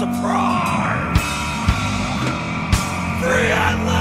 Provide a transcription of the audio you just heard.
surprise. Free at last.